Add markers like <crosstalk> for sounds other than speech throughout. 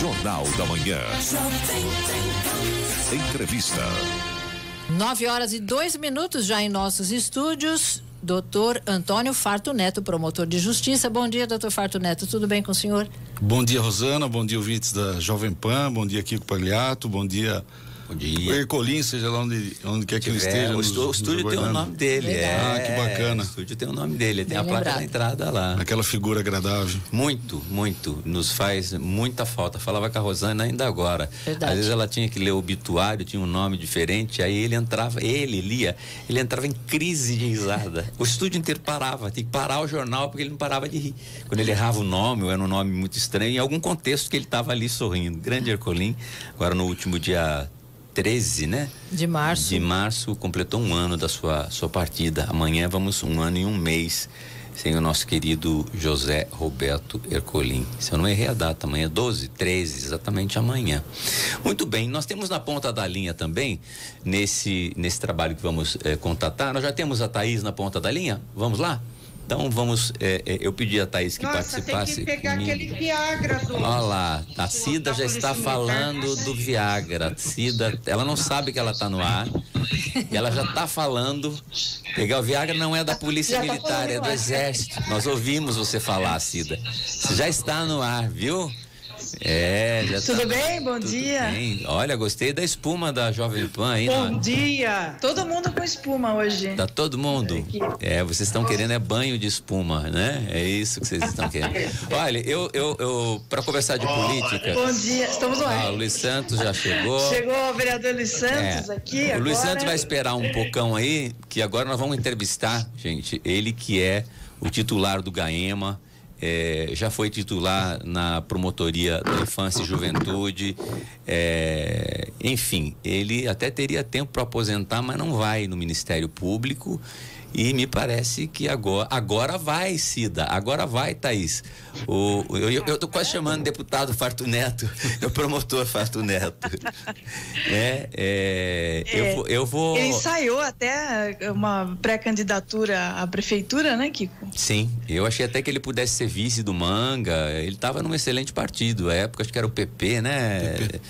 Jornal da Manhã. Entrevista. Nove horas e dois minutos já em nossos estúdios. Doutor Antônio Farto Neto, promotor de justiça. Bom dia, doutor Farto Neto. Tudo bem com o senhor? Bom dia, Rosana. Bom dia, ouvintes da Jovem Pan. Bom dia, Kiko Pagliato. Bom dia, Bom dia. O Ercolim, seja lá onde, onde quer que ele esteja. O, estúdio, o estúdio tem o nome dele. É, ah, que bacana. O estúdio tem o nome dele, tem Bem a placa lembrado. da entrada lá. Aquela figura agradável. Muito, muito. Nos faz muita falta. Falava com a Rosana ainda agora. Verdade. Às vezes ela tinha que ler o obituário, tinha um nome diferente, aí ele entrava, ele lia, ele entrava em crise de risada. O estúdio inteiro parava, tinha que parar o jornal porque ele não parava de rir. Quando ele errava o nome, ou era um nome muito estranho, em algum contexto que ele estava ali sorrindo. Grande Ercolim, agora no último dia 13, né? De março. De março completou um ano da sua, sua partida. Amanhã vamos um ano e um mês sem o nosso querido José Roberto Ercolim. Se eu não errei a data, amanhã 12, 13, exatamente amanhã. Muito bem, nós temos na ponta da linha também, nesse, nesse trabalho que vamos eh, contatar, nós já temos a Thaís na ponta da linha? Vamos lá? Então vamos, é, é, eu pedi a Thaís que Nossa, participasse. Tem que pegar comigo. aquele Viagra do. Olha lá, a Cida já está falando do Viagra. Cida, ela não sabe que ela está no ar. E ela já está falando. Pegar o Viagra não é da Polícia tá Militar, é do Exército. Nós ouvimos você falar, Cida. Você já está no ar, viu? É, já Tudo tá, bem? Bom dia. Bem. Olha, gostei da espuma da Jovem Pan aí. Bom não? dia. Todo mundo com espuma hoje. Tá todo mundo? É, vocês estão querendo é banho de espuma, né? É isso que vocês estão <laughs> querendo. Olha, eu, eu, eu para conversar de política. Bom dia, estamos ar. Ah, o Luiz Santos já chegou. Chegou o vereador Luiz Santos é. aqui. O agora... Luiz Santos vai esperar um pocão aí, que agora nós vamos entrevistar, gente, ele que é o titular do Gaema é, já foi titular na promotoria da infância e juventude, é, enfim, ele até teria tempo para aposentar, mas não vai no Ministério Público e me parece que agora, agora vai, Cida, agora vai, Thaís. O, eu, eu, eu tô quase chamando deputado Farto Neto, <laughs> o promotor Farto Neto. É, <laughs> é, é, eu, vou, eu vou. Ele ensaiou até uma pré-candidatura à prefeitura, né, Kiko? Sim, eu achei até que ele pudesse ser vice do Manga. Ele estava num excelente partido, à época acho que era o PP, né? PP.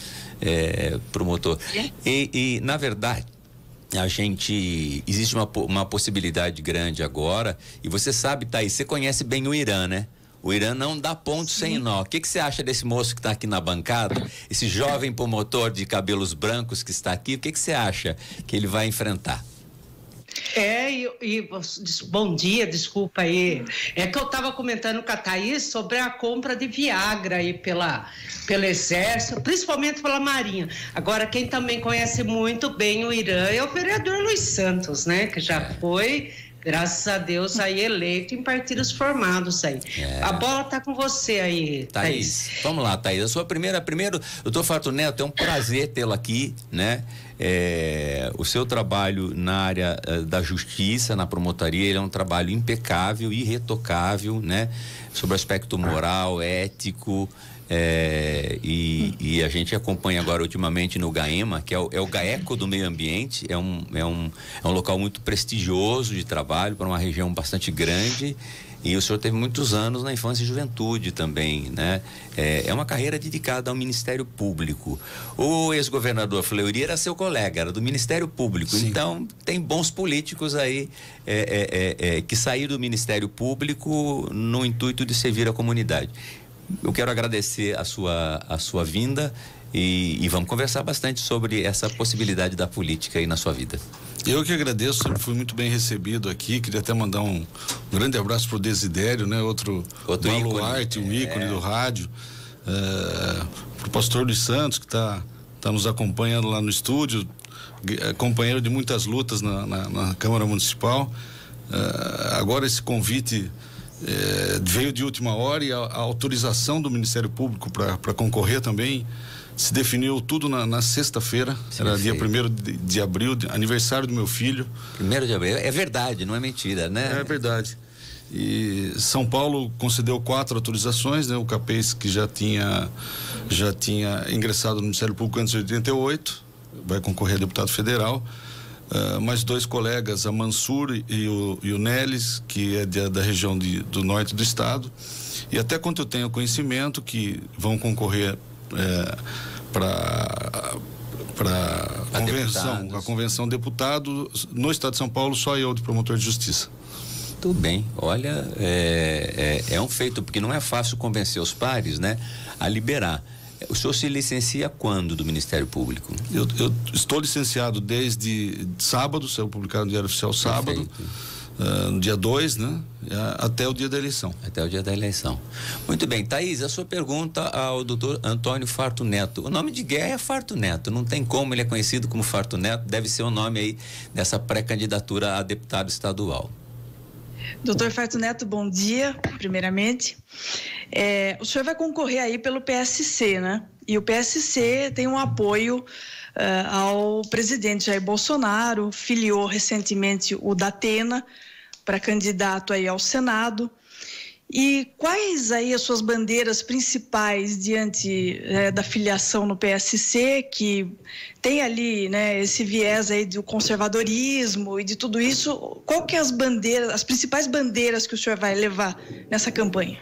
É, promotor. E, e, na verdade, a gente existe uma, uma possibilidade grande agora e você sabe Thaís, você conhece bem o Irã né o Irã não dá ponto Sim. sem nó. O que, que você acha desse moço que está aqui na bancada? Esse jovem promotor de cabelos brancos que está aqui, o que, que você acha que ele vai enfrentar? É, e, e, bom dia, desculpa aí. É que eu estava comentando com a Thaís sobre a compra de Viagra aí pela, pelo Exército, principalmente pela Marinha. Agora, quem também conhece muito bem o Irã é o vereador Luiz Santos, né? Que já foi graças a Deus, aí eleito em partidos formados aí. É. A bola tá com você aí, Thaís. Thaís. Vamos lá, Thaís. A sua primeira, primeiro, doutor Fato Neto, é um prazer tê-lo aqui, né? É, o seu trabalho na área uh, da justiça, na promotoria, ele é um trabalho impecável, irretocável, né? Sobre o aspecto moral, ético, é, e, e, a gente acompanha agora ultimamente no GAEMA, que é o, é o GAECO do meio ambiente, é um, é, um, é um local muito prestigioso de trabalho para uma região bastante grande. E o senhor teve muitos anos na infância e juventude também, né? É, é uma carreira dedicada ao Ministério Público. O ex-governador Fleury era seu colega, era do Ministério Público. Sim. Então, tem bons políticos aí é, é, é, é que saíram do Ministério Público no intuito de servir a comunidade. Eu quero agradecer a sua, a sua vinda e, e, vamos conversar bastante sobre essa possibilidade da política aí na sua vida. Eu que agradeço, sempre fui muito bem recebido aqui. Queria até mandar um, grande abraço para o Desidério, né? Outro, Outro baluarte, um ícone é. do rádio. É, para o pastor Luiz Santos, que está tá nos acompanhando lá no estúdio, é, companheiro de muitas lutas na, na, na Câmara Municipal. É, agora esse convite é, veio de última hora e a, a autorização do Ministério Público para concorrer também se definiu tudo na, na sexta-feira, era sim. dia 1 de, de, abril, aniversário do meu filho. Primeiro de abril, é verdade, não é mentira, né? É verdade. E São Paulo concedeu quatro autorizações, né? O Capês que já tinha já tinha ingressado no Ministério Público antes de 88, vai concorrer a deputado federal. Uh, mais dois colegas, a Mansur e o, e o Neles, que é de, da região de, do norte do estado. E até quanto eu tenho conhecimento, que vão concorrer é, para para a convenção, a convenção deputado no Estado de São Paulo só eu de promotor de justiça. Tudo bem, olha, é, é, é um feito porque não é fácil convencer os pares, né, a liberar. O senhor se licencia quando do Ministério Público? Eu, eu estou licenciado desde sábado, saiu publicado no Diário Oficial sábado. Uh, no dia 2, né? Até o dia da eleição. Até o dia da eleição. Muito bem, Thaís, a sua pergunta ao doutor Antônio Farto Neto. O nome de guerra é Farto Neto, não tem como ele é conhecido como Farto Neto, deve ser o nome aí dessa pré-candidatura a deputado estadual. Doutor Farto Neto, bom dia, primeiramente. É, o senhor vai concorrer aí pelo PSC, né? E o PSC tem um apoio uh, ao presidente Jair Bolsonaro, filiou recentemente o Datena para candidato aí ao Senado. E quais aí as suas bandeiras principais diante é, da filiação no PSC, que tem ali né, esse viés aí do conservadorismo e de tudo isso? Qual que é as bandeiras, as principais bandeiras que o senhor vai levar nessa campanha?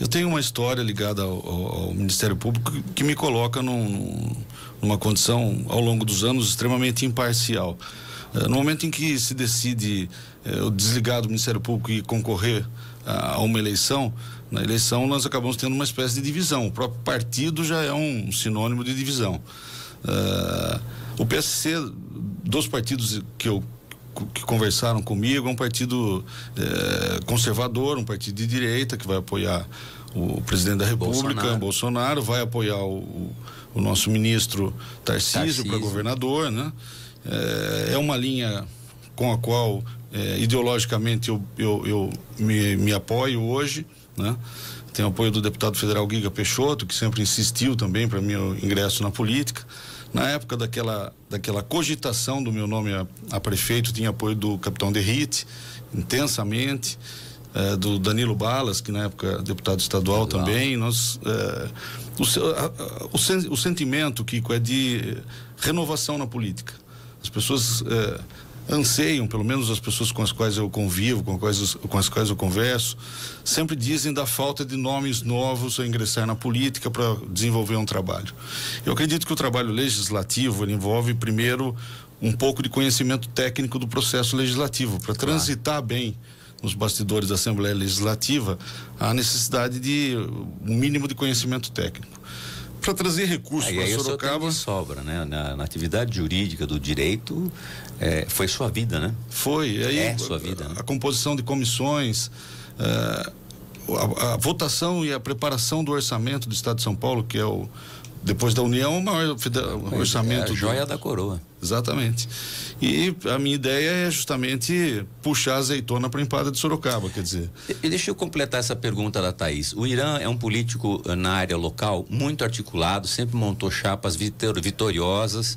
Eu tenho uma história ligada ao, ao, Ministério Público que me coloca num, numa condição, ao longo dos anos, extremamente imparcial. É, no momento em que se decide é, desligar do Ministério Público e concorrer a, uma eleição, na eleição nós acabamos tendo uma espécie de divisão. O próprio partido já é um sinônimo de divisão. Uh, o PSC, dos partidos que eu que conversaram comigo, é um partido é, conservador, um partido de direita que vai apoiar o presidente da República, Bolsonaro, Bolsonaro vai apoiar o, o nosso ministro Tarcísio, para governador, né? É, é, uma linha com a qual é, ideologicamente eu, eu, eu me, me apoio hoje, né? Tem o apoio do deputado federal Giga Peixoto, que sempre insistiu também para meu ingresso na política. Na época daquela, daquela cogitação do meu nome a, a prefeito, tinha apoio do capitão Derrite, intensamente, eh, do Danilo Balas, que na época deputado estadual também. Nós, eh, o, o, o sentimento, Kiko, é de renovação na política. As pessoas eh, anseiam, pelo menos as pessoas com as quais eu convivo, com, quais, com as quais eu converso, sempre dizem da falta de nomes novos a ingressar na política para desenvolver um trabalho. Eu acredito que o trabalho legislativo envolve primeiro um pouco de conhecimento técnico do processo legislativo para claro. transitar bem nos bastidores da Assembleia Legislativa a necessidade de um mínimo de conhecimento técnico para trazer recursos para Sorocaba. sobra, né? Na, na, atividade jurídica do direito, é, foi sua vida, né? Foi. Aí, é sua vida. A, né? a composição de comissões, é, a, a, votação e a preparação do orçamento do Estado de São Paulo, que é o depois da União, o maior orçamento. É a joia do... da coroa. Exatamente. E a minha ideia é justamente puxar a azeitona para a empada de Sorocaba, quer dizer. E deixa eu completar essa pergunta da Thaís. O Irã é um político eh, na área local muito articulado, sempre montou chapas vitoriosas,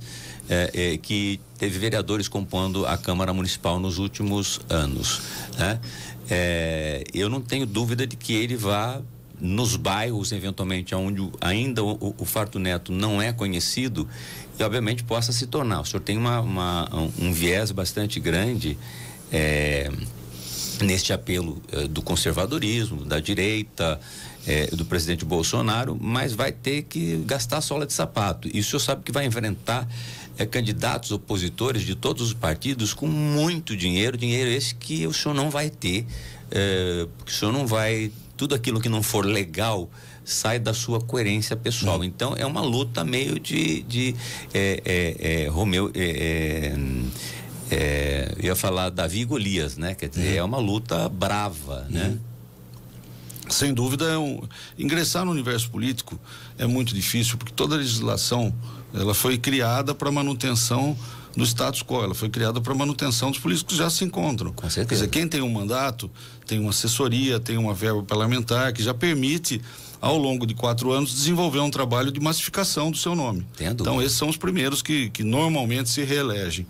é, é, que teve vereadores compondo a Câmara Municipal nos últimos anos. Né? É, eu não tenho dúvida de que ele vá nos bairros, eventualmente, onde ainda o, o Farto Neto não é conhecido, e obviamente possa se tornar. O senhor tem uma, uma um, viés bastante grande é, neste apelo é, do conservadorismo, da direita, é, do presidente Bolsonaro, mas vai ter que gastar sola de sapato. E o senhor sabe que vai enfrentar é, candidatos opositores de todos os partidos com muito dinheiro, dinheiro esse que o senhor não vai ter, é, porque o senhor não vai tudo aquilo que não for legal sai da sua coerência pessoal. Não. Então é uma luta meio de, de é, é, é, Romeu. É, é, é, ia falar Davi e Golias, né? Quer dizer, uhum. é uma luta brava, né? uhum. né? Sem dúvida, é um, ingressar no universo político é muito difícil, porque toda a legislação ela foi criada para manutenção do status quo, ela foi criada para manutenção dos políticos que já se encontram. Com certeza. Quer dizer, quem tem um mandato tem uma assessoria, tem uma verba parlamentar que já permite ao longo de quatro anos desenvolver um trabalho de massificação do seu nome. Então esses são os primeiros que, que normalmente se reelegem.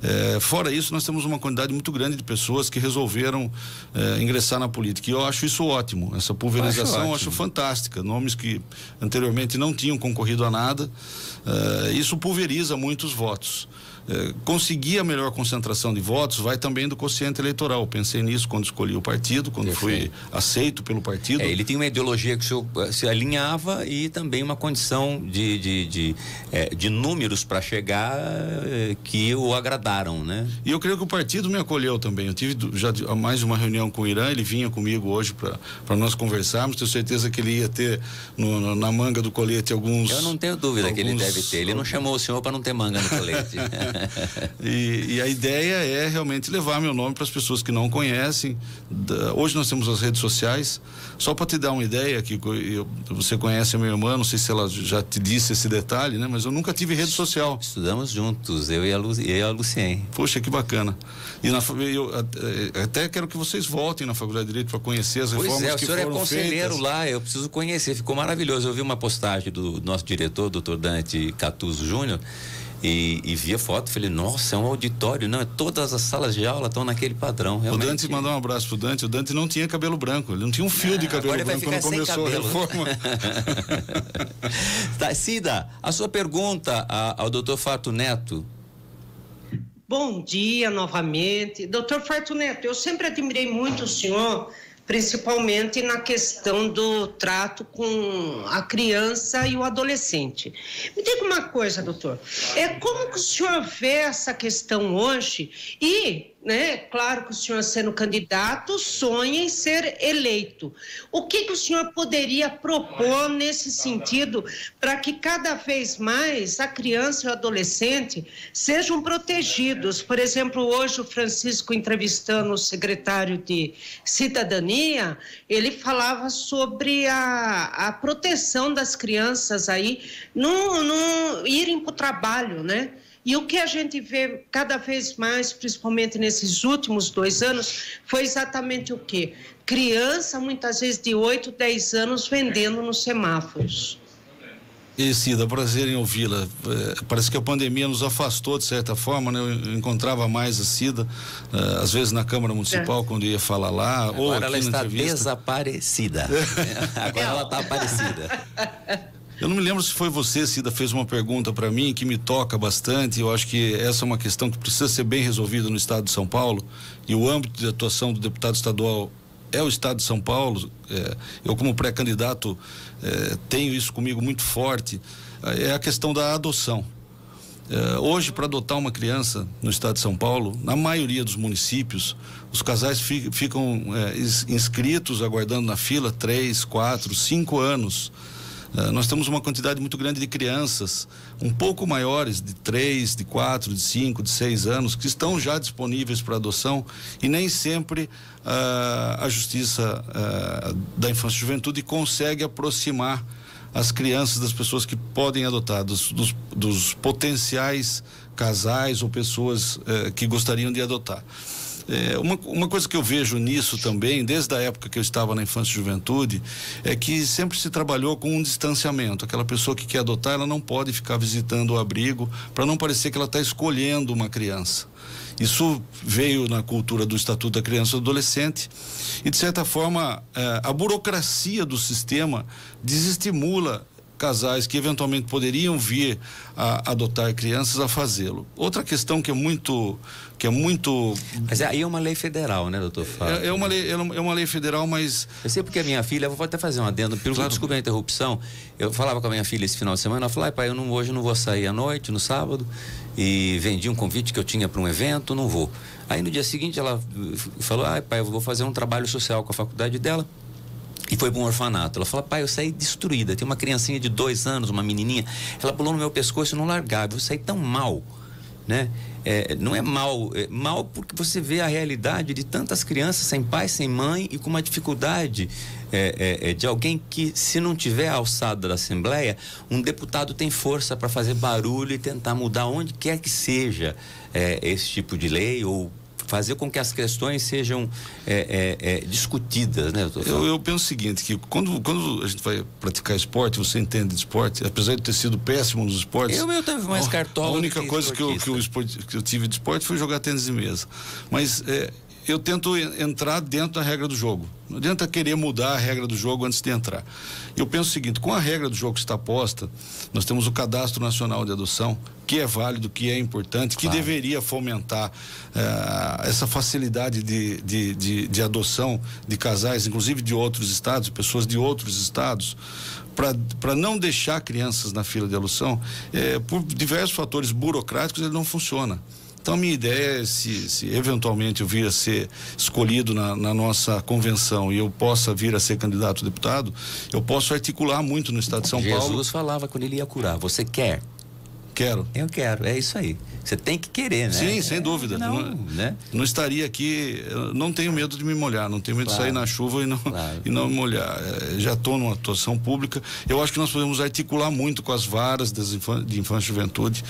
É, fora isso, nós temos uma quantidade muito grande de pessoas que resolveram é, ingressar na política. E eu acho isso ótimo. Essa pulverização acho eu acho fantástica. Nomes que anteriormente não tinham concorrido a nada. É, isso pulveriza muitos votos. É, conseguir a melhor concentração de votos vai também do quociente eleitoral. Pensei nisso quando escolhi o partido, quando Perfeito. fui aceito pelo partido. É, ele tem uma ideologia que o senhor eh, se alinhava e também uma condição de, de, de, é, de números para chegar é, que o agradaram, né? E eu creio que o partido me acolheu também. Eu tive já mais uma reunião com o Irã, ele vinha comigo hoje para nós conversarmos. Tenho certeza que ele ia ter no, no, na manga do colete alguns. Eu não tenho dúvida alguns, que ele deve ter. Ele não chamou o senhor para não ter manga no colete. <laughs> e, e, a ideia é realmente levar meu nome para as pessoas que não conhecem. Hoje nós temos as redes sociais. Só para te dar uma ideia, que eu, você conhece a minha irmã, não sei se ela já te disse esse detalhe, né? Mas eu nunca tive rede social. Estudamos juntos, eu e a, Lu, eu e a Lucien. Poxa, que bacana. E na, eu até quero que vocês voltem na Faculdade de Direito para conhecer as reformas pois é, que foram feitas. o senhor é conselheiro feitas. lá, eu preciso conhecer, ficou maravilhoso. Eu vi uma postagem do nosso diretor, doutor Dante Catuso Júnior, e, e via foto, falei, nossa, é um auditório, não, é todas as salas de aula estão naquele padrão. Realmente. O Dante mandou um abraço pro Dante, o Dante não tinha cabelo branco, ele não tinha um fio de cabelo branco quando começou a reforma. <laughs> tá, Cida, a sua pergunta ao doutor Fato Neto. Bom dia novamente. Doutor Fato Neto, eu sempre admirei muito o senhor principalmente na questão do trato com a criança e o adolescente. Me diga uma coisa, doutor, é como que o senhor vê essa questão hoje e né? Claro que o senhor sendo candidato sonha em ser eleito. O que, que o senhor poderia propor nesse sentido para que cada vez mais a criança e o adolescente sejam protegidos? Por exemplo, hoje o Francisco entrevistando o secretário de Cidadania, ele falava sobre a, a proteção das crianças aí não, não irem para o trabalho, né? E o que a gente vê cada vez mais, principalmente nesses últimos dois anos, foi exatamente o quê? Criança, muitas vezes de 8, 10 anos, vendendo nos semáforos. E Cida, prazer em ouvi-la. É, parece que a pandemia nos afastou de certa forma, né? Eu encontrava mais a Cida, uh, às vezes na Câmara Municipal, é. quando ia falar lá. Agora ou ela está desaparecida. Agora ela está <laughs> aparecida. <laughs> Eu não me lembro se foi você, Cida, fez uma pergunta para mim que me toca bastante. Eu acho que essa é uma questão que precisa ser bem resolvida no Estado de São Paulo e o âmbito de atuação do deputado estadual é o Estado de São Paulo. É, eu, como pré-candidato, é, tenho isso comigo muito forte. É a questão da adoção. É, hoje, para adotar uma criança no Estado de São Paulo, na maioria dos municípios, os casais fi, ficam é, inscritos, aguardando na fila três, quatro, cinco anos. Uh, nós temos uma quantidade muito grande de crianças, um pouco maiores, de 3, de 4, de 5, de 6 anos, que estão já disponíveis para adoção e nem sempre uh, a Justiça uh, da Infância e Juventude consegue aproximar as crianças das pessoas que podem adotar, dos, dos, dos potenciais casais ou pessoas eh, que gostariam de adotar. É, uma, uma coisa que eu vejo nisso também, desde a época que eu estava na infância e juventude, é que sempre se trabalhou com um distanciamento. Aquela pessoa que quer adotar, ela não pode ficar visitando o abrigo para não parecer que ela está escolhendo uma criança. Isso veio na cultura do Estatuto da Criança e do Adolescente e, de certa forma, é, a burocracia do sistema desestimula casais que eventualmente poderiam vir a adotar crianças a fazê-lo. Outra questão que é muito que é muito Mas aí é uma lei federal, né, doutor Fábio? É, é, uma lei é uma lei federal, mas Eu sei porque a minha filha, vou até fazer um adendo, pelo claro. desculpa a interrupção. Eu falava com a minha filha esse final de semana, ela falou: "Pai, eu não hoje não vou sair à noite, no sábado, e vendi um convite que eu tinha para um evento, não vou". Aí no dia seguinte ela falou: "Ai, pai, eu vou fazer um trabalho social com a faculdade dela". E foi para um orfanato. Ela falou, pai, eu saí destruída. Tem uma criancinha de dois anos, uma menininha. Ela pulou no meu pescoço e não largava. Eu saí tão mal, né? É, não é mal, é mal porque você vê a realidade de tantas crianças sem pai, sem mãe e com uma dificuldade é, é, é de alguém que, se não tiver a alçada da Assembleia, um deputado tem força para fazer barulho e tentar mudar onde quer que seja é, esse tipo de lei ou fazer com que as questões sejam é, é, é, discutidas, né, doutor? Eu, eu, penso o seguinte, que quando, quando a gente vai praticar esporte, você entende de esporte, apesar de ter sido péssimo nos esportes. Eu, eu tive mais cartola. A única coisa que eu, que, eu, que eu tive de esporte foi jogar tênis de mesa. Mas é, eu tento entrar dentro da regra do jogo. Não adianta querer mudar a regra do jogo antes de entrar. Eu penso o seguinte: com a regra do jogo que está posta, nós temos o Cadastro Nacional de Adoção, que é válido, que é importante, que claro. deveria fomentar uh, essa facilidade de, de, de, de adoção de casais, inclusive de outros estados, pessoas de outros estados para não deixar crianças na fila de adoção, é, por diversos fatores burocráticos, ele não funciona. Então, minha ideia é, se, se eventualmente eu vir a ser escolhido na, na, nossa convenção e eu possa vir a ser candidato a deputado, eu posso articular muito no estado de São Jesus Paulo. Jesus falava quando ele ia curar: você quer? Quero. Eu quero, é isso aí. Você tem que querer, né? Sim, sem dúvida. Não, não, né? não estaria aqui, não tenho medo de me molhar, não tenho medo claro. de sair na chuva e não, claro. e não me molhar. É, já estou numa atuação pública. Eu acho que nós podemos articular muito com as varas de infância e juventude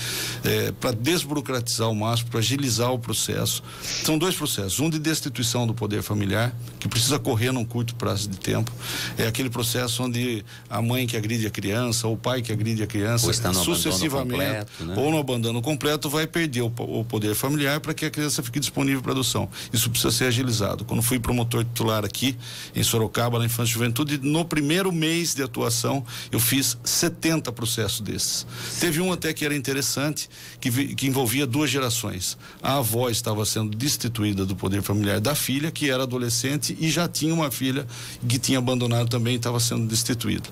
é, para desburocratizar o máximo, para agilizar o processo. São dois processos. Um de destituição do poder familiar, que precisa correr num curto prazo de tempo. É aquele processo onde a mãe que agride a criança, ou o pai que agride a criança, sucessivamente, completo, né? ou no abandono completo, vai perder o, o poder familiar para que a criança fique disponível para adoção. Isso precisa ser agilizado. Quando fui promotor titular aqui em Sorocaba, na Infância e Juventude, no primeiro mês de atuação, eu fiz 70 processos desses. Teve um até que era interessante, que, que envolvia duas gerações. A avó estava sendo destituída do poder familiar da filha, que era adolescente e já tinha uma filha que tinha abandonado também e estava sendo destituída.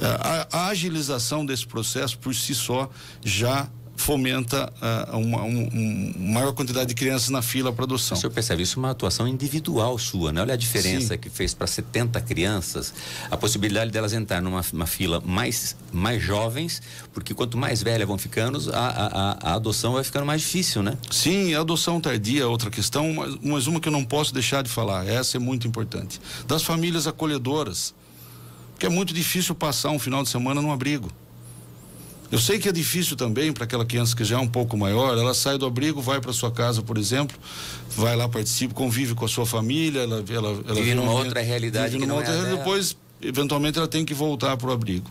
A, a agilização desse processo por si só já fomenta uh, uma, um, maior quantidade de crianças na fila para adoção. O senhor percebe isso é uma atuação individual sua, né? Olha a diferença Sim. que fez para 70 crianças, a possibilidade delas entrar numa fila mais, mais jovens, porque quanto mais velhas vão ficando, a, a, a, adoção vai ficando mais difícil, né? Sim, a adoção tardia é outra questão, mas, mas uma que eu não posso deixar de falar, essa é muito importante. Das famílias acolhedoras, que é muito difícil passar um final de semana num abrigo. Eu sei que é difícil também para aquela criança que já é um pouco maior, ela sai do abrigo, vai para sua casa, por exemplo, vai lá, participa, convive com a sua família, ela, ela, ela vive numa outra realidade. Vive numa outra é depois, eventualmente, ela tem que voltar para o abrigo.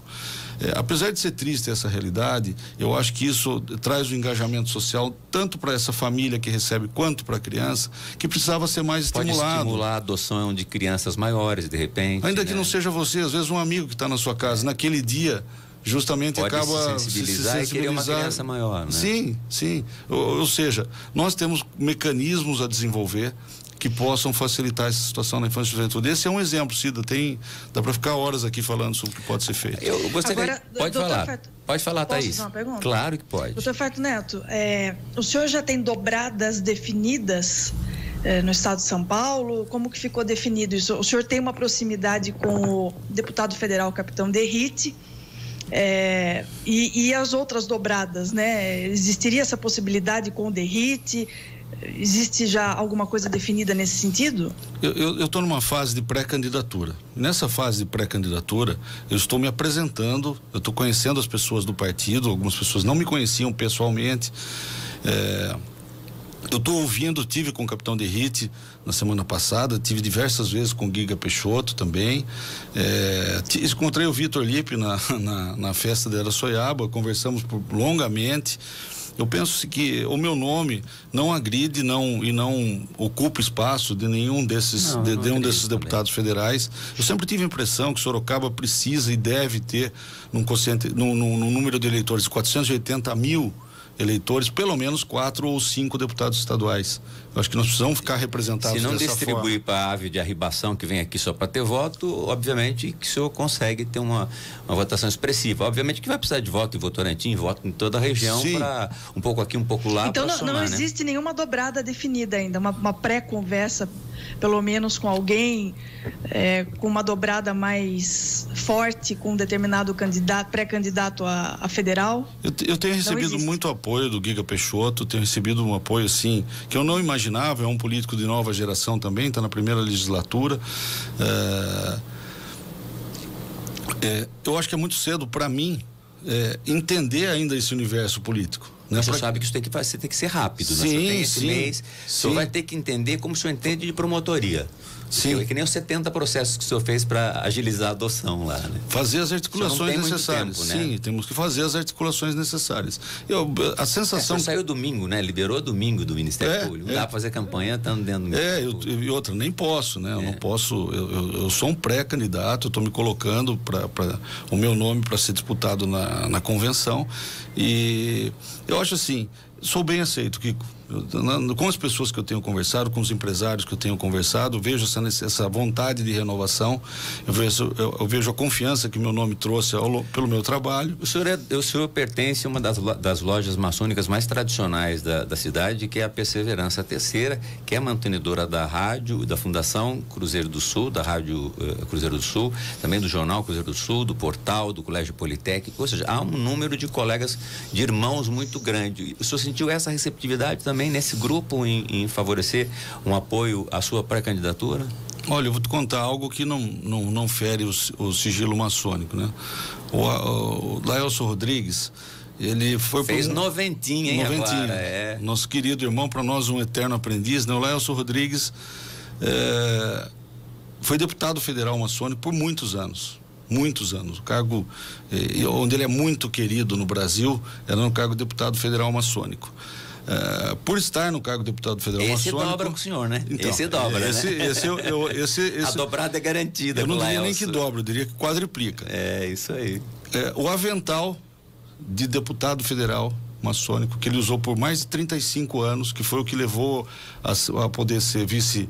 É, apesar de ser triste essa realidade, eu acho que isso traz o um engajamento social tanto para essa família que recebe quanto para a criança, que precisava ser mais Pode estimulado. estimular a adoção de crianças maiores, de repente. Ainda né? que não seja você, às vezes um amigo que está na sua casa, naquele dia justamente Pode acaba se sensibilizar, se sensibilizar. e querer uma criança maior, né? Sim, sim. Ou, ou, seja, nós temos mecanismos a desenvolver que possam facilitar essa situação na infância e juventude. Esse é um exemplo, Cida. Tem, dá para ficar horas aqui falando sobre o que pode ser feito. Eu gostaria. Agora, pode falar. Feto, pode falar, Thaís. Claro que pode. Doutor Feto Neto, é, o senhor já tem dobradas definidas? É, no estado de São Paulo, como que ficou definido isso? O senhor tem uma proximidade com o deputado federal Capitão Derrite, é, e, e, as outras dobradas, né? Existiria essa possibilidade com o derrite? Existe já alguma coisa definida nesse sentido? Eu estou numa fase de pré-candidatura. Nessa fase de pré-candidatura, eu estou me apresentando, eu estou conhecendo as pessoas do partido, algumas pessoas não me conheciam pessoalmente. É, eu estou ouvindo, tive com o capitão Derrite na semana passada, tive diversas vezes com o Giga Peixoto também. É, encontrei o Vitor Lipe na, <laughs> na, na, festa da Soiaba, conversamos por, longamente. Eu penso que o meu nome não agride não, e não ocupa espaço de nenhum desses, não, de, de um desses deputados também. federais. Eu sempre tive a impressão que Sorocaba precisa e deve ter, num, num, num, num número de eleitores, 480 mil eleitores, pelo menos quatro ou cinco deputados estaduais. Eu acho que nós precisamos ficar representados Se não distribuir para a ave de arribação que vem aqui só para ter voto, obviamente que o senhor consegue ter uma, uma votação expressiva. Obviamente que vai precisar de voto em Votorantim, voto em toda a região para um pouco aqui, um pouco lá. Então não, somar, não né? existe nenhuma dobrada definida ainda, uma, uma pré-conversa, pelo menos com alguém, é, com uma dobrada mais forte com um determinado candidato, pré-candidato a, a, federal? Eu, eu tenho recebido muito apoio do Giga Peixoto, tenho recebido um apoio assim que eu não imaginava imaginável, é um político de nova geração também, está na primeira legislatura. É, é, eu acho que é muito cedo para mim é, entender ainda esse universo político. Né? Você pra... sabe que isso tem que, tem que ser rápido, sim, né? Você tem esse sim, mês, sim. vai ter que entender como o senhor entende de promotoria. Sim. É que nem os 70 processos que o senhor fez para agilizar a adoção lá, né? Fazer as articulações necessárias. Tempo, né? Sim, temos que fazer as articulações necessárias. Eu, a sensação. É, saiu domingo, né? Liberou domingo do Ministério é, Público. Não é. dá para fazer campanha estando dentro do É, eu, e outra, nem posso, né? Eu não é. posso. Eu, eu, eu sou um pré-candidato, estou me colocando para o meu nome para ser disputado na, na convenção. E eu acho assim, sou bem aceito, Kiko com as pessoas que eu tenho conversado, com os empresários que eu tenho conversado, vejo essa, essa vontade de renovação, eu vejo, eu, eu vejo a confiança que meu nome trouxe ao, pelo meu trabalho. O senhor, é, o senhor pertence a uma das, das lojas maçônicas mais tradicionais da, da cidade, que é a Perseverança Terceira, que é mantenedora da rádio, da Fundação Cruzeiro do Sul, da Rádio uh, Cruzeiro do Sul, também do Jornal Cruzeiro do Sul, do Portal, do Colégio Politécnico, ou seja, há um número de colegas, de irmãos muito grande. O senhor sentiu essa receptividade também? Também nesse grupo em, em favorecer um apoio à sua pré-candidatura? Olha, eu vou te contar algo que não, não, não fere o, o sigilo maçônico, né? O, o, o Laelso Rodrigues, ele foi fez por, noventinha, hein, noventinha. Agora, é. Nosso querido irmão, para nós um eterno aprendiz, né? O Laelso Rodrigues é, foi deputado federal maçônico por muitos anos muitos anos. O cargo eh, onde ele é muito querido no Brasil era no cargo de deputado federal maçônico. Uh, por estar no cargo de deputado federal esse maçônico... dobra com o senhor, né? Então, esse dobra, esse, né? Esse, eu, eu, esse, <laughs> esse, A dobrada é garantida. Eu não diria nem que dobra, eu diria que quadriplica. É, isso aí. É, o avental de deputado federal maçônico que ele usou por mais de 35 anos, que foi o que levou a, a poder ser vice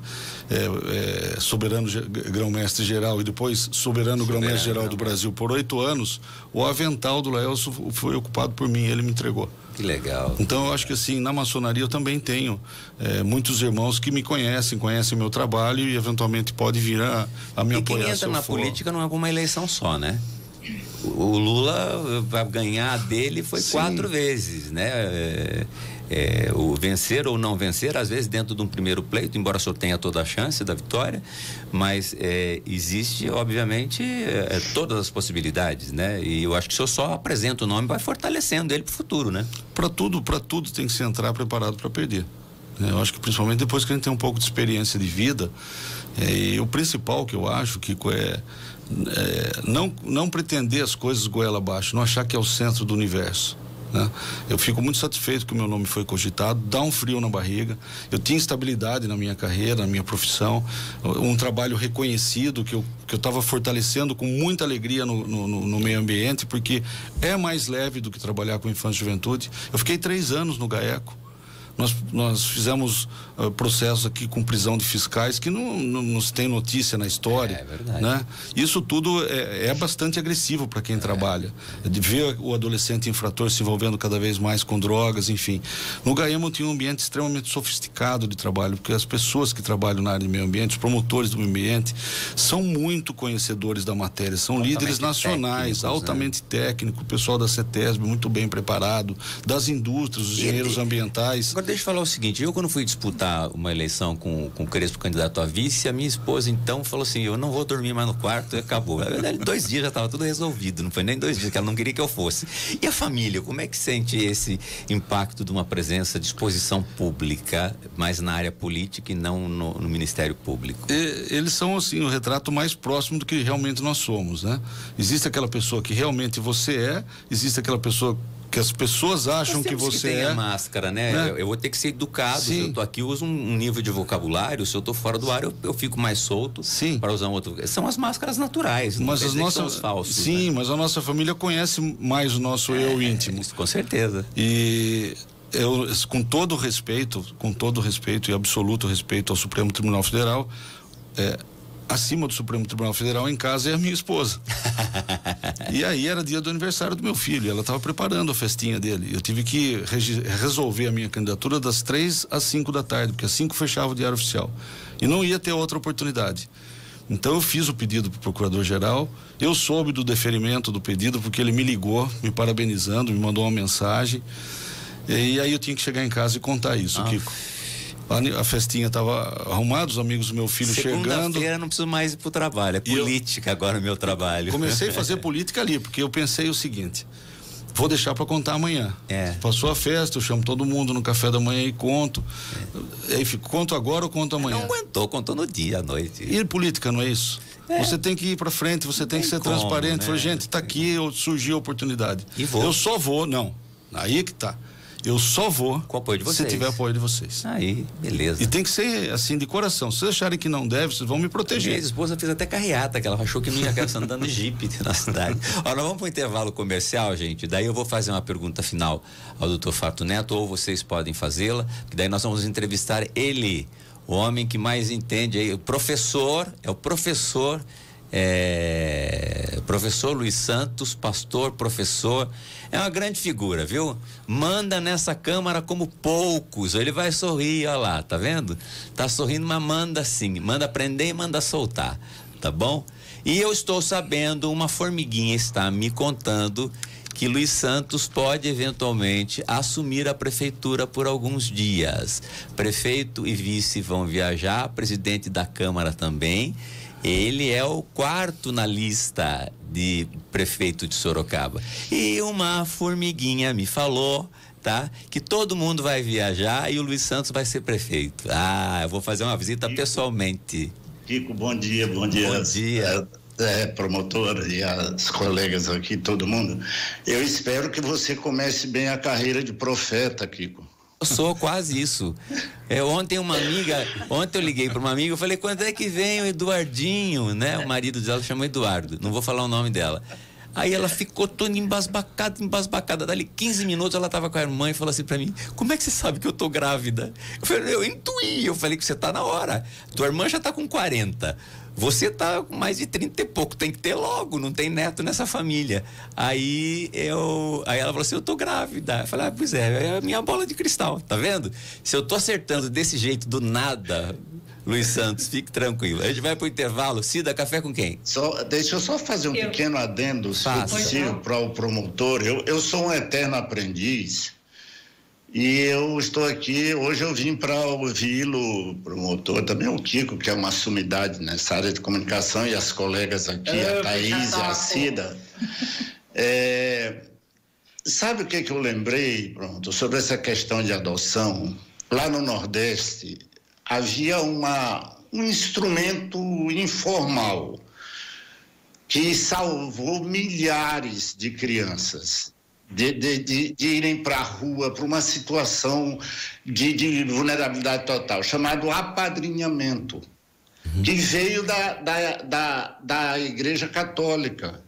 é, é, soberano grão-mestre geral e depois soberano, soberano grão-mestre geral do Brasil por oito anos, o avental do Laelso foi ocupado por mim, ele me entregou. Que legal. Então eu acho que assim, na maçonaria eu também tenho é, muitos irmãos que me conhecem, conhecem meu trabalho e eventualmente pode vir a, a me e apoiar. Quem entra na for. política não é uma eleição só, né? O Lula vai ganhar dele foi Sim. quatro vezes, né? É, é, o vencer ou não vencer, às vezes dentro de um primeiro pleito, embora só tenha toda a chance da vitória, mas é, existe, obviamente, é, todas as possibilidades, né? E eu acho que se eu só apresento o nome, vai fortalecendo ele para o futuro, né? Para tudo, para tudo tem que se entrar preparado para perder. Né? Eu acho que principalmente depois que a gente tem um pouco de experiência de vida, é, e o principal que eu acho, que é, é não, não pretender as coisas goela abaixo, não achar que é o centro do universo. Né? Eu fico muito satisfeito que o meu nome foi cogitado, dá um frio na barriga. Eu tinha estabilidade na minha carreira, na minha profissão, um trabalho reconhecido que eu que eu estava fortalecendo com muita alegria no, no, no, meio ambiente, porque é mais leve do que trabalhar com infância e juventude. Eu fiquei três anos no GAECO nós, nós fizemos uh, processos aqui com prisão de fiscais que não, não, não se tem notícia na história. É, é verdade. Né? Isso tudo é, é bastante agressivo para quem é. trabalha. De ver o adolescente infrator se envolvendo cada vez mais com drogas, enfim. No Gaemo tinha um ambiente extremamente sofisticado de trabalho, porque as pessoas que trabalham na área de meio ambiente, os promotores do meio ambiente, são muito conhecedores da matéria, são altamente líderes nacionais, né? altamente né? técnico, o pessoal da CETESB muito bem preparado, das indústrias, os engenheiros ambientais. Agora, deixa eu falar o seguinte: eu, quando fui disputar uma eleição com, com o Crespo candidato a vice, a minha esposa então falou assim: eu não vou dormir mais no quarto e acabou. Na verdade, dois dias já estava tudo resolvido, não foi nem dois dias, que ela não queria que eu fosse. E a família, como é que sente esse impacto de uma presença de exposição pública, mais na área política e não no, no Ministério Público? E, eles são, assim, o retrato mais próximo do que realmente nós somos, né? Existe aquela pessoa que realmente você é, existe aquela pessoa que as pessoas acham que você que é. a máscara, né? né? Eu, eu, vou ter que ser educado. Sim. Se eu tô aqui, eu uso um, um, nível de vocabulário. Se eu tô fora do ar, eu, eu fico mais solto sim. para usar um outro. São as máscaras naturais. Mas as nossas falsos. Sim, né? mas a nossa família conhece mais o nosso é, eu íntimo. Isso, com certeza. E eu, com todo respeito, com todo respeito e absoluto respeito ao Supremo Tribunal Federal, é, acima do Supremo Tribunal Federal em casa é a minha esposa. <laughs> e aí era dia do aniversário do meu filho, ela estava preparando a festinha dele. Eu tive que resolver a minha candidatura das três às cinco da tarde, porque às cinco fechava o diário oficial. E não ia ter outra oportunidade. Então eu fiz o pedido para o procurador-geral. Eu soube do deferimento do pedido porque ele me ligou, me parabenizando, me mandou uma mensagem. E aí eu tinha que chegar em casa e contar isso, ah. Kiko. A, a festinha estava arrumada, os amigos do meu filho chegando. Segunda-feira não preciso mais ir para o trabalho, é política eu, agora o meu trabalho. Comecei a <laughs> fazer política ali, porque eu pensei o seguinte: Vou deixar para contar amanhã. É. Passou a festa, eu chamo todo mundo no café da manhã e conto. É. Aí fico, conto agora ou conto amanhã? Não aguentou, contou no dia, à noite. E política, não é isso? É. Você tem que ir para frente, você tem, tem, que ser como, transparente. Né? Falei, gente, está aqui, surgiu a oportunidade. E vou. Eu só vou, não. Aí que tá. Eu só vou com apoio de vocês. se tiver apoio de vocês. Aí, beleza. E tem que ser assim de coração. Se vocês acharem que não deve, vocês vão me proteger. Minha esposa fez até carreata, que ela achou que não ia andando de jipe <laughs> na cidade. Nós vamos para o intervalo comercial, gente. Daí eu vou fazer uma pergunta final ao doutor Fato Neto, ou vocês podem fazê-la, que daí nós vamos entrevistar ele, o homem que mais entende aí, o professor, é o professor é, professor Luiz Santos, pastor, professor, é uma grande figura, viu? Manda nessa câmara como poucos. Ele vai sorrir, olha lá, tá vendo? Tá sorrindo, mas manda sim, manda prender e manda soltar, tá bom? E eu estou sabendo, uma formiguinha está me contando que Luiz Santos pode eventualmente assumir a prefeitura por alguns dias. Prefeito e vice vão viajar, presidente da Câmara também. Ele é o quarto na lista de prefeito de Sorocaba. E uma formiguinha me falou, tá? Que todo mundo vai viajar e o Luiz Santos vai ser prefeito. Ah, eu vou fazer uma visita Kiko, pessoalmente. Kiko, bom dia, bom dia. Bom dia. É, é, promotor e as colegas aqui, todo mundo. Eu espero que você comece bem a carreira de profeta, Kiko. Eu sou quase isso. É, ontem uma amiga, ontem eu liguei para uma amiga, eu falei, quando é que vem o Eduardinho, né? O marido dela chama Eduardo, não vou falar o nome dela. Aí ela ficou toda embasbacada, embasbacada. Dali 15 minutos ela estava com a irmã e falou assim para mim: Como é que você sabe que eu tô grávida? Eu falei: Eu intuí. Eu falei que você tá na hora. Tua irmã já tá com 40. Você tá com mais de 30 e pouco, tem que ter logo, não tem neto nessa família. Aí eu, aí ela falou assim: "Eu tô grávida". Eu falei: ah, "Pois é, é a minha bola de cristal, tá vendo? Se eu tô acertando desse jeito do nada, Luiz Santos, fique tranquilo. A gente vai pro intervalo. Cida, café com quem? Só, deixa eu só fazer um eu. pequeno adendo, se possível, para o promotor. Eu, eu sou um eterno aprendiz. E eu estou aqui, hoje eu vim para ouvi-lo, promotor, também o Kiko, que é uma sumidade nessa área de comunicação, e as colegas aqui, a Thaís e a Cida. É, sabe o que, que eu lembrei, pronto, sobre essa questão de adoção? Lá no Nordeste havia uma, um instrumento informal que salvou milhares de crianças de, de, de, de irem para a rua para uma situação de, de, vulnerabilidade total, chamado apadrinhamento, uhum. que veio da, da, da, da Igreja Católica.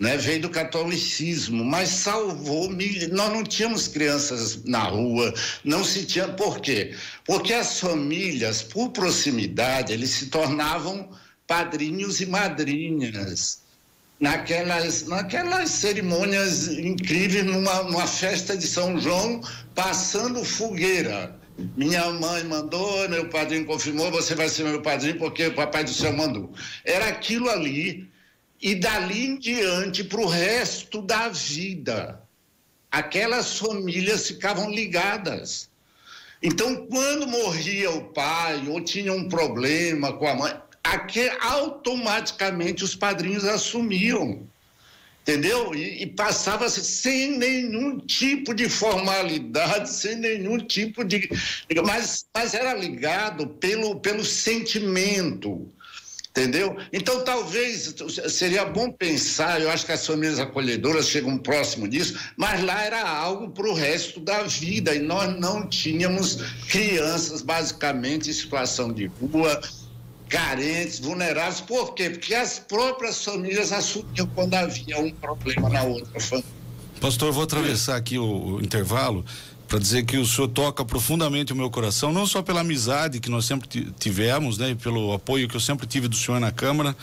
Né, veio do catolicismo, mas salvou mil... Nós não tínhamos crianças na rua, não se tinha. Por quê? Porque as famílias, por proximidade, eles se tornavam padrinhos e madrinhas naquelas, naquelas cerimônias incríveis, numa, numa festa de São João, passando fogueira. Minha mãe mandou, meu padrinho confirmou, você vai ser meu padrinho porque o papai do céu mandou. Era aquilo ali, e dali em diante, para o resto da vida, aquelas famílias ficavam ligadas. Então, quando morria o pai ou tinha um problema com a mãe, aqui automaticamente os padrinhos assumiam. Entendeu? E, e passava sem nenhum tipo de formalidade, sem nenhum tipo de. Mas, mas era ligado pelo, pelo sentimento. Entendeu? Então, talvez seria bom pensar, eu acho que as famílias acolhedoras chegam próximo disso, mas lá era algo para o resto da vida e nós não tínhamos crianças, basicamente, em situação de rua, carentes, vulneráveis. Por quê? Porque as próprias famílias assumiam quando havia um problema na outra família. Pastor, vou atravessar aqui o, o intervalo para dizer que o senhor toca profundamente o meu coração, não só pela amizade que nós sempre tivemos, né, e pelo apoio que eu sempre tive do senhor na Câmara,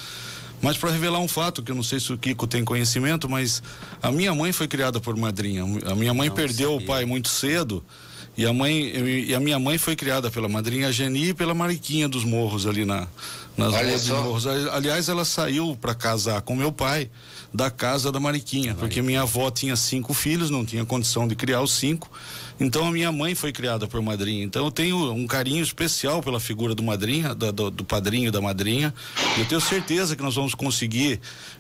mas para revelar um fato que eu não sei se o Kiko tem conhecimento, mas a minha mãe foi criada por madrinha. A minha mãe não perdeu sabia. o pai muito cedo e a mãe e a minha mãe foi criada pela madrinha Geni e pela Mariquinha dos Morros ali na nas Olha ruas só. de Morros. Aliás, ela saiu para casar com meu pai da casa da Mariquinha, porque minha avó tinha cinco filhos, não tinha condição de criar os cinco. Então a minha mãe foi criada por madrinha. Então eu tenho um carinho especial pela figura do madrinha, do, do, do padrinho e da madrinha. Eu tenho certeza que nós vamos conseguir,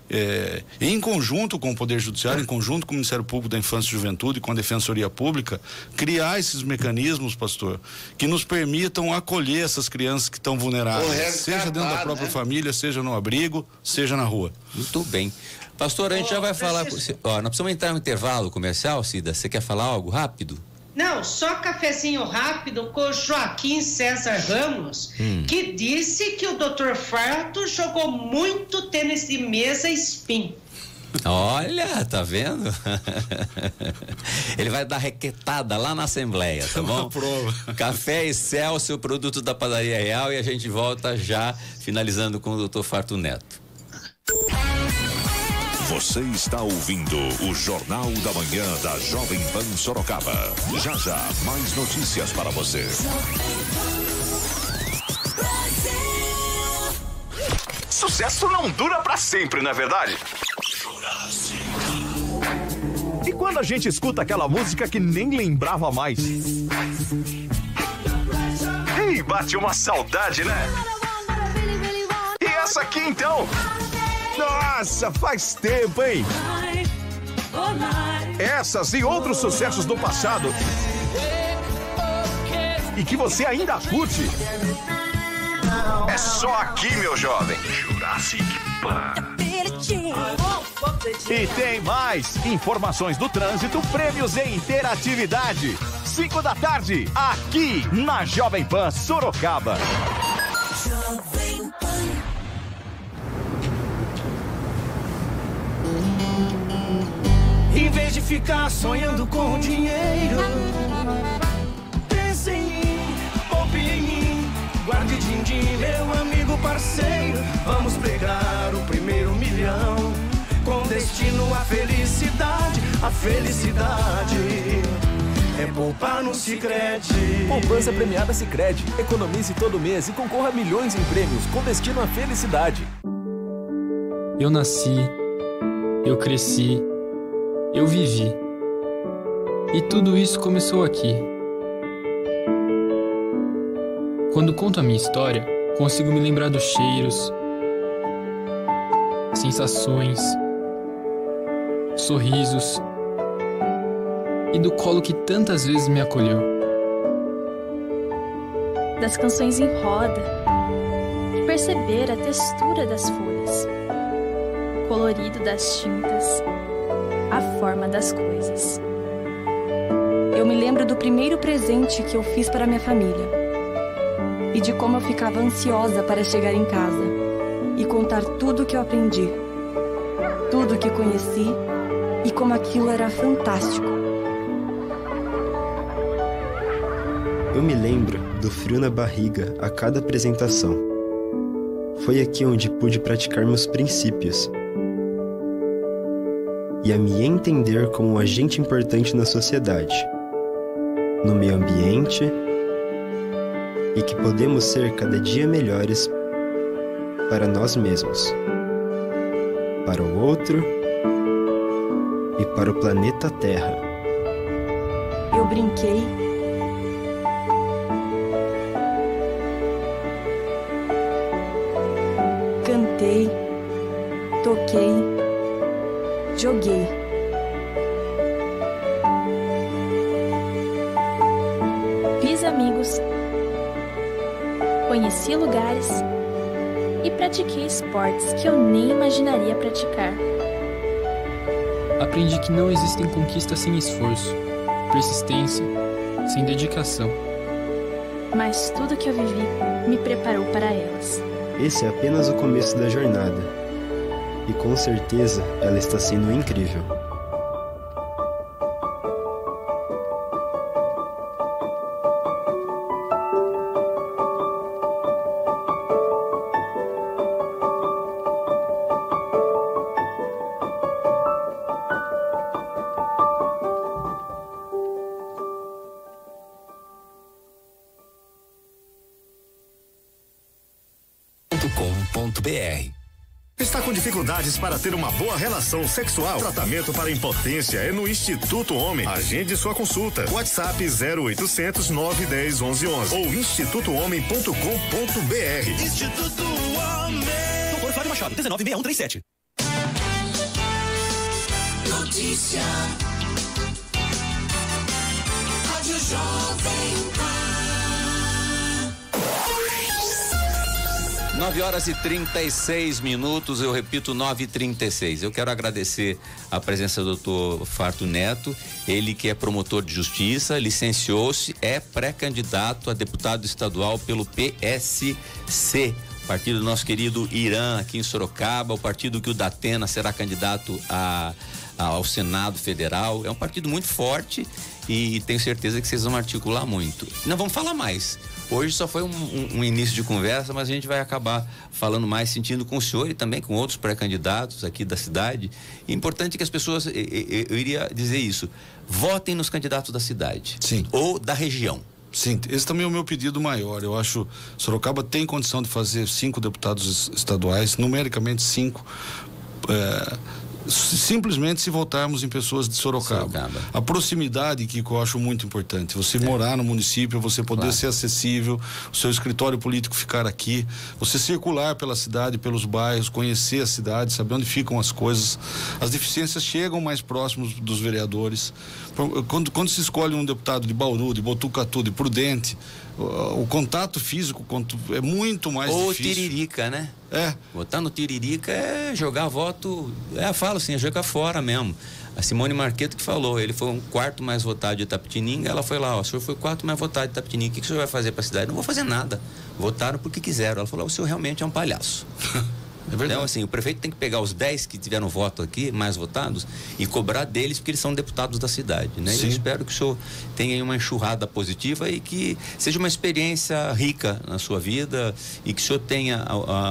é, em conjunto com o Poder Judiciário, em conjunto com o Ministério Público da Infância e Juventude, com a Defensoria Pública, criar esses mecanismos, pastor, que nos permitam acolher essas crianças que estão vulneráveis, seja dentro da própria né? família, seja no abrigo, seja na rua. Muito bem. Pastor, a gente oh, já vai falar. Ó, nós precisamos entrar no intervalo comercial, Cida. Você quer falar algo rápido? Não, só cafezinho rápido com Joaquim César Ramos, hum. que disse que o Dr. Farto jogou muito tênis de mesa spin. Olha, tá vendo? <laughs> Ele vai dar requetada lá na Assembleia, tá bom? Prova. Café e Céu, seu produto da Padaria Real, e a gente volta já finalizando com o Dr. Farto Neto. Você está ouvindo o Jornal da Manhã da Jovem Pan Sorocaba. Já já, mais notícias para você. Sucesso não dura para sempre, não é verdade? E quando a gente escuta aquela música que nem lembrava mais? E bate uma saudade, né? E essa aqui então? Nossa, faz tempo, hein? Essas e outros sucessos do passado. E que você ainda curte. É só aqui, meu jovem. Jurassic Park. E tem mais informações do trânsito, prêmios e interatividade. 5 da tarde, aqui na Jovem Pan Sorocaba. Vez de ficar sonhando com dinheiro, pense em mim, poupe em mim, guarde din-din, meu amigo parceiro. Vamos pegar o primeiro milhão, com destino à felicidade, a felicidade. É poupar no Sicredi. Poupança premiada Sicredi. Economize todo mês e concorra a milhões em prêmios com destino à felicidade. Eu nasci, eu cresci eu vivi. E tudo isso começou aqui. Quando conto a minha história, consigo me lembrar dos cheiros, sensações, sorrisos e do colo que tantas vezes me acolheu. Das canções em roda, de perceber a textura das folhas, o colorido das tintas a forma das coisas. Eu me lembro do primeiro presente que eu fiz para minha família e de como eu ficava ansiosa para chegar em casa e contar tudo que eu aprendi, tudo que conheci e como aquilo era fantástico. Eu me lembro do frio na barriga a cada apresentação. Foi aqui onde pude praticar meus princípios e a me entender como um agente importante na sociedade, no meio ambiente e que podemos ser cada dia melhores para nós mesmos, para o outro e para o planeta Terra. Eu brinquei. Cantei, toquei joguei. Fiz amigos, conheci lugares e pratiquei esportes que eu nem imaginaria praticar. Aprendi que não existem conquistas sem esforço, persistência, sem dedicação. Mas tudo que eu vivi me preparou para elas. Esse é apenas o começo da jornada e com certeza ela está sendo incrível. Para ter uma boa relação sexual? Tratamento para impotência é no Instituto Homem. Agende sua consulta. WhatsApp 0800 910 1111 ou institutohomem.com.br. Instituto Homem. Doutor Flávio Machado, 196137. Notícia. Rádio Jovem Pan. 9 horas e 36 minutos, eu repito, 9 e 36 Eu quero agradecer a presença do doutor Farto Neto, ele que é promotor de justiça, licenciou-se, é pré-candidato a deputado estadual pelo PSC. Partido do nosso querido Irã, aqui em Sorocaba, o partido que o Datena será candidato a, a, ao Senado Federal. É um partido muito forte e tenho certeza que vocês vão articular muito. Não vamos falar mais. Hoje só foi um, um, um, início de conversa, mas a gente vai acabar falando mais, sentindo com o senhor e também com outros pré-candidatos aqui da cidade. E é importante que as pessoas, eu, eu iria dizer isso, votem nos candidatos da cidade. Sim. Ou da região. Sim, esse também é o meu pedido maior. Eu acho Sorocaba tem condição de fazer cinco deputados estaduais, numericamente cinco. É, simplesmente se voltarmos em pessoas de Sorocaba. Sorocaba. A proximidade, que eu acho muito importante. Você é. morar no município, você poder claro. ser acessível, o seu escritório político ficar aqui, você circular pela cidade, pelos bairros, conhecer a cidade, saber onde ficam as coisas. As deficiências chegam mais próximos dos vereadores. Quando, quando se escolhe um deputado de Bauru, de Botucatu, de Prudente, o, o contato físico é muito mais Ou difícil. Ou tiririca, né? É. Votar no tiririca é jogar voto, é, falo assim, é jogar fora mesmo. A Simone Marqueto que falou, ele foi um quarto mais votado de Itapetininga, ela foi lá, ó, o senhor foi o quarto mais votado de Itapetininga, o que, que o senhor vai fazer para a cidade? Não vou fazer nada. Votaram porque quiseram. Ela falou, o senhor realmente é um palhaço. <laughs> É. Então, assim, o prefeito tem que pegar os 10 que tiveram voto aqui, mais votados, e cobrar deles, porque eles são deputados da cidade, né? Sim. Eu espero que o senhor tenha uma enxurrada positiva e que seja uma experiência rica na sua vida e que o senhor tenha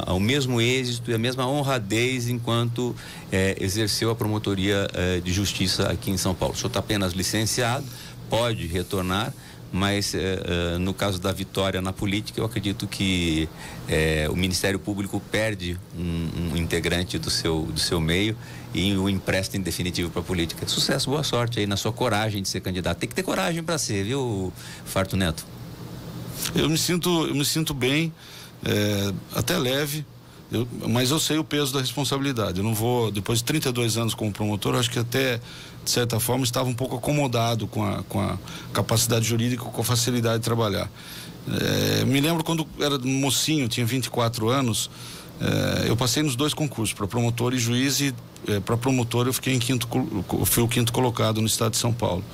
o mesmo êxito e a mesma honradez enquanto é, exerceu a promotoria é, de justiça aqui em São Paulo. O senhor está apenas licenciado, pode retornar mas eh, eh, no caso da vitória na política, eu acredito que eh, o Ministério Público perde um, um, integrante do seu, do seu meio e o empresta em definitivo para a política. Sucesso, boa sorte aí na sua coragem de ser candidato. Tem que ter coragem para ser, viu, Farto Neto? Eu me sinto, eu me sinto bem, até leve. Eu, mas eu sei o peso da responsabilidade. Eu não vou, depois de 32 anos como promotor, acho que até de certa forma, estava um pouco acomodado com a, com a capacidade jurídica, com a facilidade de trabalhar. É, me lembro quando era mocinho, tinha 24 anos, é, eu passei nos dois concursos, para promotor e juiz, e é, para promotor eu fiquei em quinto, fui o quinto colocado no estado de São Paulo.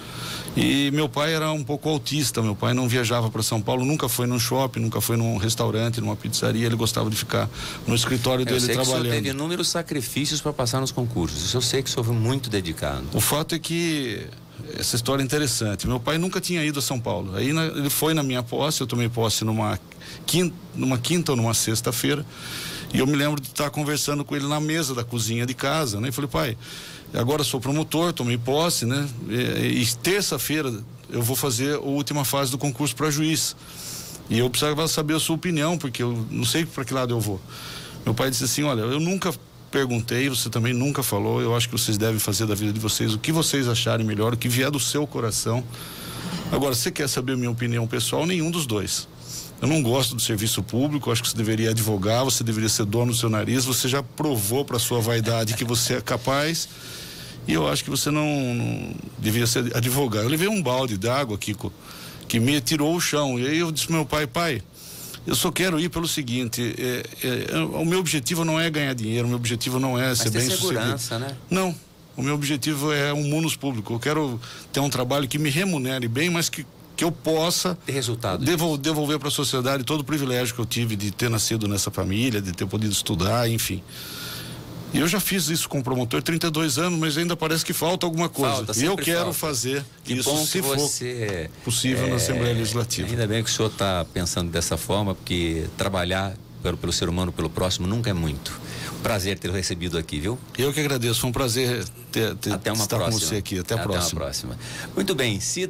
E meu pai era um pouco autista, meu pai não viajava para São Paulo, nunca foi num shopping, nunca foi num restaurante, numa pizzaria, ele gostava de ficar no escritório dele eu sei trabalhando. Que o senhor teve inúmeros sacrifícios para passar nos concursos, eu sei que o senhor foi muito dedicado. O fato é que essa história é interessante. Meu pai nunca tinha ido a São Paulo. Aí na, ele foi na minha posse, eu tomei posse numa quinta, numa quinta ou numa sexta-feira. E eu me lembro de estar conversando com ele na mesa da cozinha de casa, né? E falei, pai, agora sou promotor, tomei posse, né? E, e terça-feira eu vou fazer a última fase do concurso para juiz. E eu precisava saber a sua opinião, porque eu não sei para que lado eu vou. Meu pai disse assim: Olha, eu nunca perguntei, você também nunca falou. Eu acho que vocês devem fazer da vida de vocês o que vocês acharem melhor, o que vier do seu coração. Agora, você quer saber a minha opinião pessoal? Nenhum dos dois. Eu não gosto do serviço público, acho que você deveria advogar, você deveria ser dono do seu nariz, você já provou para sua vaidade que você é capaz. E eu acho que você não, não deveria ser advogado. Eu levei um balde d'água, Kiko, que me tirou o chão. E aí eu disse pro meu pai, pai, eu só quero ir pelo seguinte, é, é, o meu objetivo não é ganhar dinheiro, o meu objetivo não é ser bem segurança, né? Não, o meu objetivo é um munus público. Eu quero ter um trabalho que me remunere bem, mas que que eu possa ter resultado devolver, devolver para a sociedade todo o privilégio que eu tive de ter nascido nessa família, de ter podido estudar, enfim. E eu já fiz isso com o promotor 32 anos, mas ainda parece que falta alguma coisa. Falta, e eu quero falta. fazer que isso bom se que for possível é, na Assembleia Legislativa. Ainda bem que o senhor está pensando dessa forma, porque trabalhar pelo, pelo ser humano, pelo próximo, nunca é muito. Prazer ter recebido aqui, viu? Eu que agradeço, foi um prazer ter, ter Até uma estar próxima. com você aqui. Até a Até próxima. Até a próxima. Muito bem, se